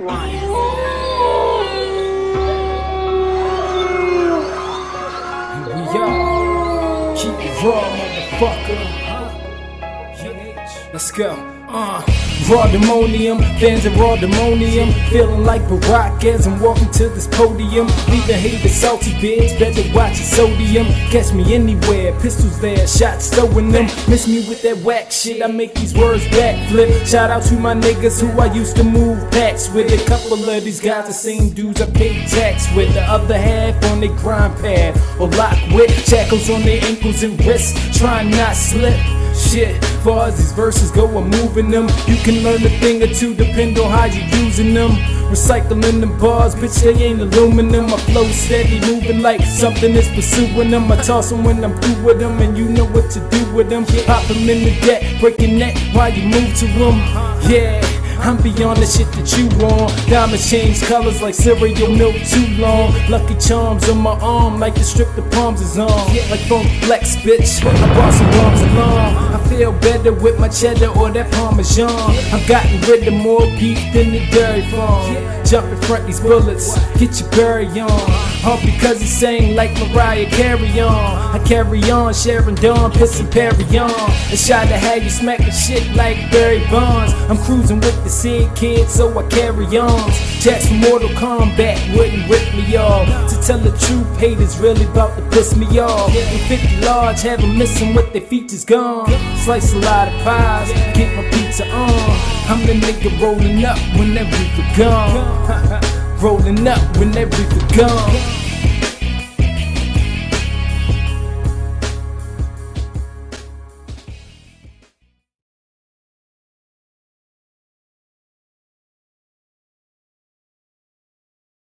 one. Here we are. Keep it raw, motherfucker. Let's go. Uh, Rawdemonium, fans of Rawdemonium. Feeling like Barack as I'm walking to this podium. Leave a hater salty bitch, better watch your sodium. Catch me anywhere, pistols there, shots throwing them. Miss me with that whack shit, I make these words backflip. Shout out to my niggas who I used to move packs with. A couple of these guys, the same dudes I paid tax with. The other half on their grind pad or lock with shackles on their ankles and wrists, trying not slip. Shit, far as these verses go, I'm moving them. You can learn a thing or two, depend on how you're using them. Recycling them bars, bitch, they ain't aluminum. My flow steady, moving like something is pursuing them. I toss them when I'm through with them, and you know what to do with them. Pop them in the deck, breaking neck while you move to them. Yeah. I'm beyond the shit that you want. Diamonds change colors like cereal milk too long. Lucky charms on my arm like the strip the palms is on. Like phone flex, bitch. I brought some bombs along. I feel better with my cheddar or that parmesan. I've gotten rid of more beef than the dairy farm. Jump in front these bullets, get your berry on. All because he sang like Mariah Carey on. I carry on, Sharon Dawn, pissing Perry on. A shot to have you smacking shit like Barry Bonds. I'm cruising with the Sid kid, so I carry. Jets from Mortal Kombat wouldn't rip me off. To tell the truth, haters really about to piss me off. And 50 large, have 'em missing with their features gone. Slice a lot of pies, get my pizza on. I'm the nigga rolling up when everything gone. rolling up when everything gone.